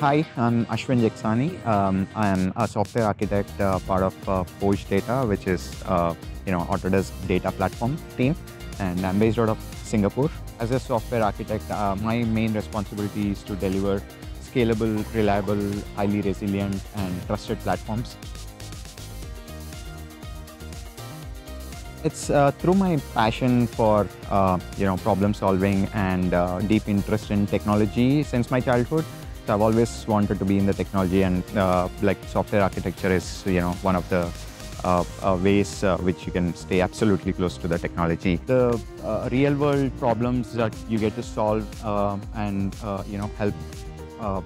Hi, I'm Ashwin Jeksani. Um, I'm a software architect, uh, part of uh, Data, which is uh, you know Autodesk data platform team, and I'm based out of Singapore. As a software architect, uh, my main responsibility is to deliver scalable, reliable, highly resilient, and trusted platforms. It's uh, through my passion for uh, you know problem solving and uh, deep interest in technology since my childhood. I've always wanted to be in the technology, and uh, like software architecture is you know one of the uh, uh, ways uh, which you can stay absolutely close to the technology. The uh, real world problems that you get to solve uh, and uh, you know help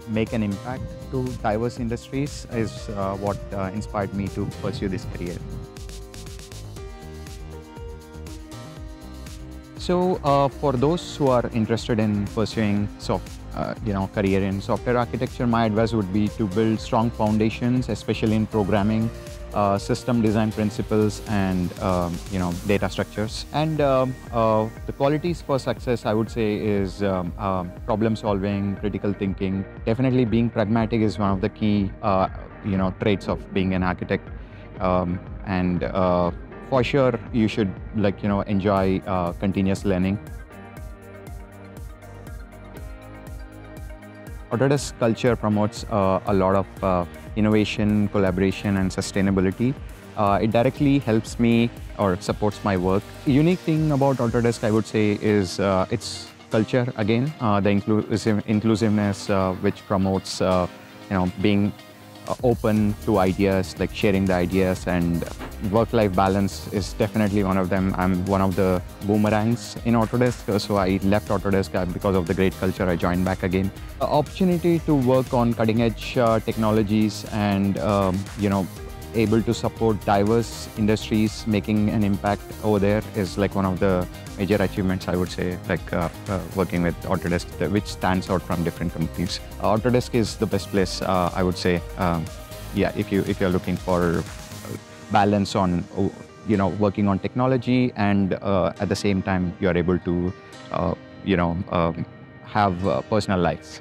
make an impact to diverse industries is what inspired me to pursue this career. So, for those who are interested in pursuing soft, uh, you know, career in software architecture, my advice would be to build strong foundations, especially in programming, uh, system design principles, and um, you know, data structures. And um, uh, the qualities for success, I would say, is um, um, problem solving, critical thinking. Definitely, being pragmatic is one of the key, uh, you know, traits of being an architect. Um, and uh, for sure you should like you know enjoy uh, continuous learning autodesk culture promotes uh, a lot of uh, innovation collaboration and sustainability. Uh, it directly helps me or supports my work. Unique thing about autodesk i would say is uh, its culture again uh, the inclusive inclusiveness uh, which promotes you know being open to ideas, like sharing the ideas, and work-life balance is definitely one of them. I'm one of the boomerangs in Autodesk, so I left Autodesk uh, because of the great culture. I joined back again. Uh, opportunity to work on cutting-edge uh, technologies and um, you know able to support diverse industries making an impact over there is like one of the major achievements I would say like uh, uh, working with Autodesk which stands out from different companies. Autodesk is the best place uh, I would say um, yeah if you if you're looking for balance on you know working on technology and uh, at the same time you're able to uh, you know um, have uh, personal lives.